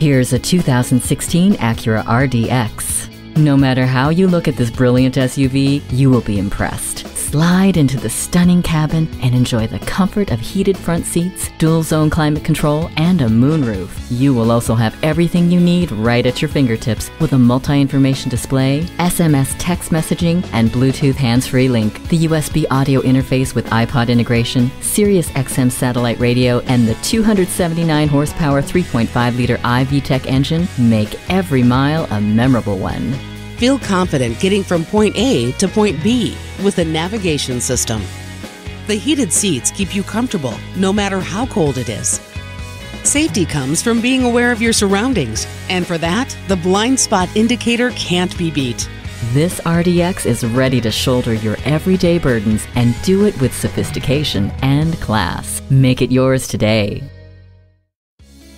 Here's a 2016 Acura RDX. No matter how you look at this brilliant SUV, you will be impressed. Slide into the stunning cabin and enjoy the comfort of heated front seats, dual zone climate control, and a moonroof. You will also have everything you need right at your fingertips with a multi information display, SMS text messaging, and Bluetooth hands free link. The USB audio interface with iPod integration, Sirius XM satellite radio, and the 279 horsepower 3.5 liter iVTEC engine make every mile a memorable one. Feel confident getting from point A to point B with a navigation system. The heated seats keep you comfortable no matter how cold it is. Safety comes from being aware of your surroundings, and for that, the blind spot indicator can't be beat. This RDX is ready to shoulder your everyday burdens and do it with sophistication and class. Make it yours today.